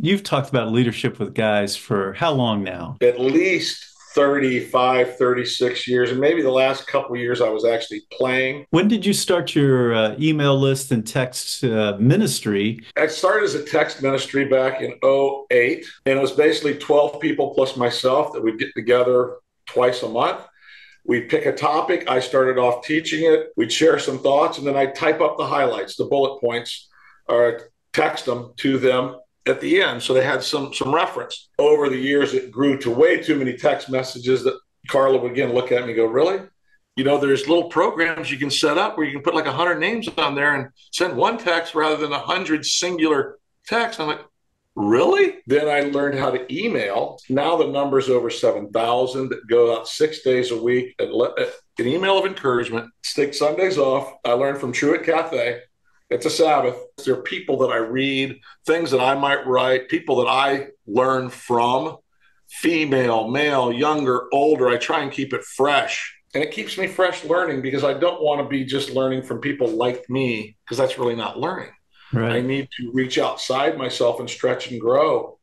you've talked about leadership with guys for how long now? At least 35, 36 years, and maybe the last couple years I was actually playing. When did you start your uh, email list and text uh, ministry? I started as a text ministry back in 08, and it was basically 12 people plus myself that would get together twice a month. We'd pick a topic. I started off teaching it. We'd share some thoughts, and then I'd type up the highlights, the bullet points, or text them to them at the end. So they had some some reference. Over the years it grew to way too many text messages that Karla would again look at me and go really? You know there's little programs you can set up where you can put like 100 names on there and send one text rather than 100 singular texts. I'm like really? Then i learned how to email. Now the number's over 7000 that go out six days a week and let, uh, an email of encouragement. Stick sundays off. I learned from Truett Cathy it's a Sabbath. There are people that I read, things that I might write, people that I learn from, female, male, younger, older. I try and keep it fresh. And it keeps me fresh learning because I don't want to be just learning from people like me because that's really not learning. Right. I need to reach outside myself and stretch and grow.